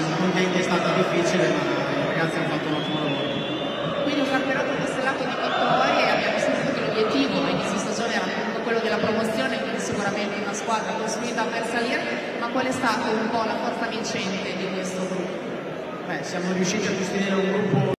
Diciamo, facile, ma i ragazzi hanno fatto un ottimo lavoro. Quindi un campionato costellato di vittorie, abbiamo sentito che l'obiettivo a inizio stagione era appunto quello della promozione, quindi sicuramente una squadra costruita per salire, ma qual è stata un po' la forza vincente di questo gruppo? Beh, siamo riusciti a costruire un gruppo